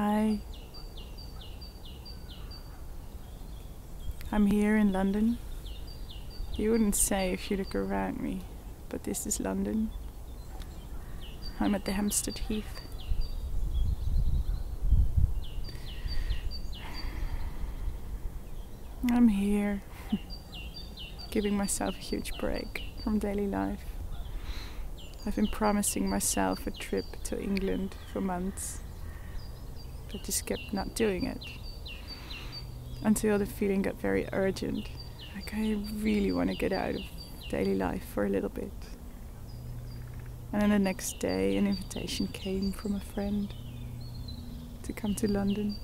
Hi. I'm here in London. You wouldn't say if you look around me, but this is London. I'm at the Hampstead Heath. I'm here, giving myself a huge break from daily life. I've been promising myself a trip to England for months, but just kept not doing it until the feeling got very urgent. Like, I really want to get out of daily life for a little bit. And then the next day, an invitation came from a friend to come to London,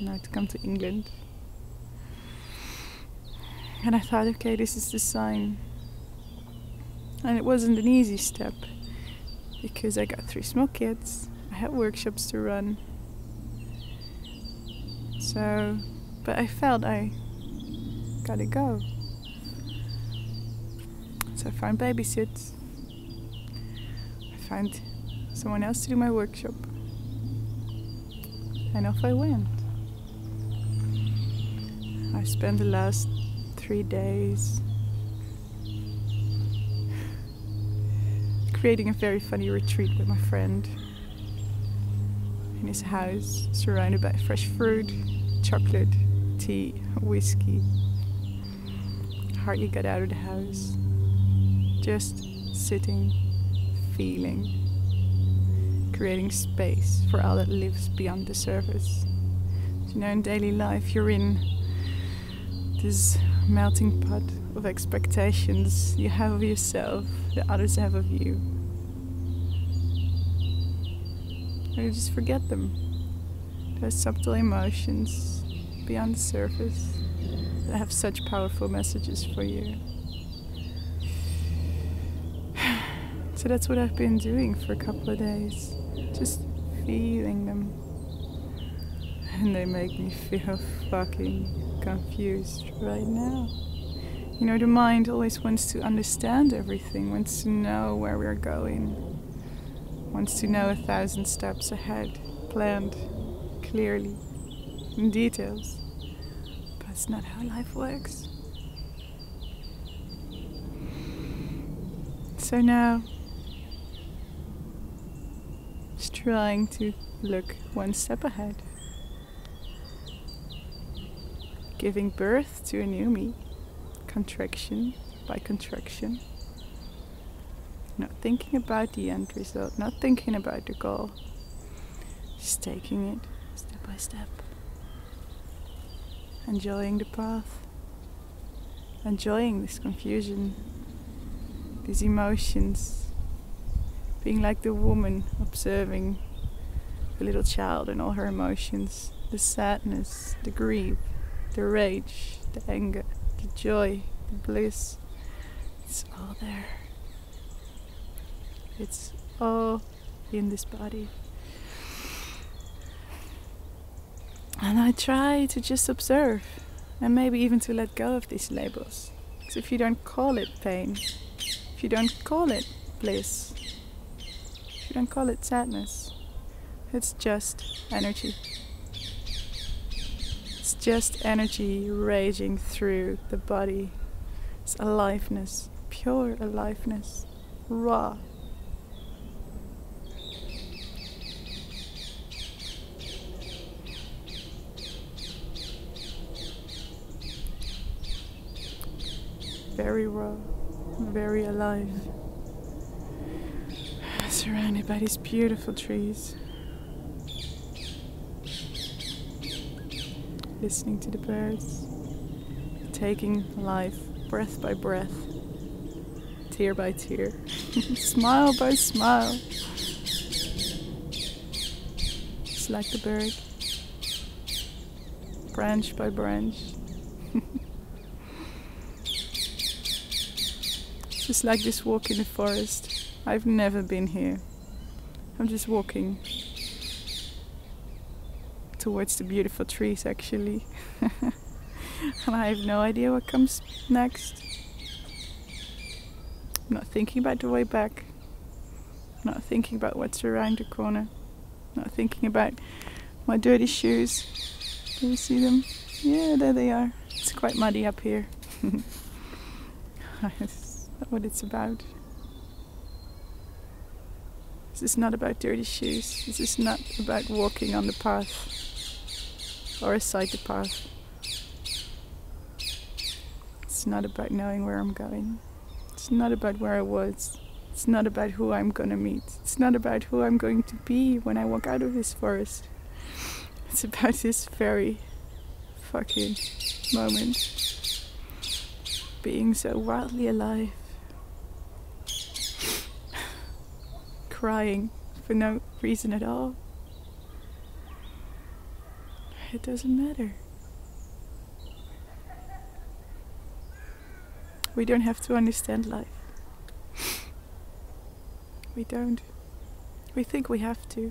now to come to England. And I thought, okay, this is the sign. And it wasn't an easy step because I got three small kids, I had workshops to run. So, but I felt I gotta go. So I found babysit. I found someone else to do my workshop. And off I went. I spent the last three days creating a very funny retreat with my friend in his house, surrounded by fresh fruit, chocolate, tea, whiskey. Hardly got out of the house. Just sitting, feeling, creating space for all that lives beyond the surface. You know, in daily life, you're in this melting pot of expectations you have of yourself, that others have of you. And you just forget them. Those subtle emotions beyond the surface that have such powerful messages for you. So that's what I've been doing for a couple of days. Just feeling them. And they make me feel fucking confused right now. You know, the mind always wants to understand everything, wants to know where we're going, wants to know a thousand steps ahead, planned clearly, in details. But it's not how life works. So now, just trying to look one step ahead. Giving birth to a new me, contraction by contraction. Not thinking about the end result, not thinking about the goal. Just taking it by step. Enjoying the path. Enjoying this confusion, these emotions. Being like the woman observing the little child and all her emotions the sadness, the grief, the rage, the anger, the joy, the bliss. It's all there. It's all in this body. And I try to just observe and maybe even to let go of these labels. Because if you don't call it pain, if you don't call it bliss, if you don't call it sadness, it's just energy. It's just energy raging through the body. It's aliveness, pure aliveness, raw. Very raw, very alive. Surrounded by these beautiful trees. listening to the birds, taking life breath by breath, tear by tear, smile by smile. Just like the bird, branch by branch. just like this walk in the forest. I've never been here. I'm just walking towards the beautiful trees actually. and I have no idea what comes next. I'm not thinking about the way back. I'm not thinking about what's around the corner. I'm not thinking about My dirty shoes. Can you see them? Yeah, there they are. It's quite muddy up here. What it's about. This is not about dirty shoes. This is not about walking on the path or aside the path. It's not about knowing where I'm going. It's not about where I was. It's not about who I'm gonna meet. It's not about who I'm going to be when I walk out of this forest. It's about this very fucking moment. Being so wildly alive. Crying for no reason at all. It doesn't matter. We don't have to understand life. We don't. We think we have to.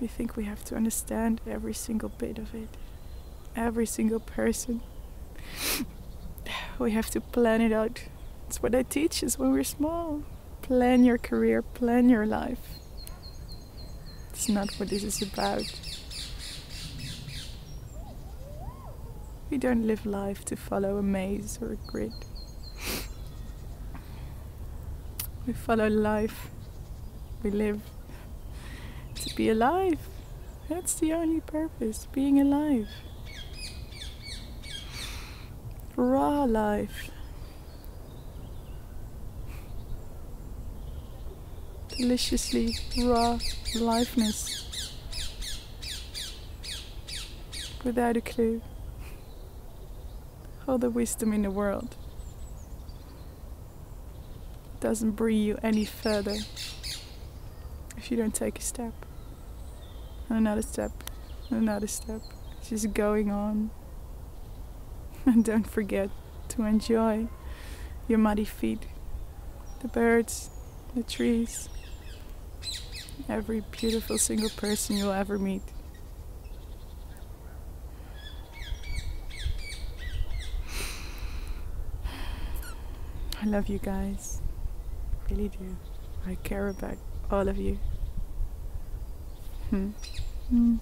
We think we have to understand every single bit of it, every single person. we have to plan it out. It's what I teach us when we're small. Plan your career, plan your life. It's not what this is about. We don't live life to follow a maze or a grid. We follow life. We live to be alive. That's the only purpose, being alive. Raw life. Deliciously raw aliveness. Without a clue. All the wisdom in the world doesn't bring you any further if you don't take a step, and another step, and another step. Just going on. And don't forget to enjoy your muddy feet, the birds, the trees, every beautiful single person you'll ever meet. I love you guys. Really do. I care about all of you. Hmm. Mm.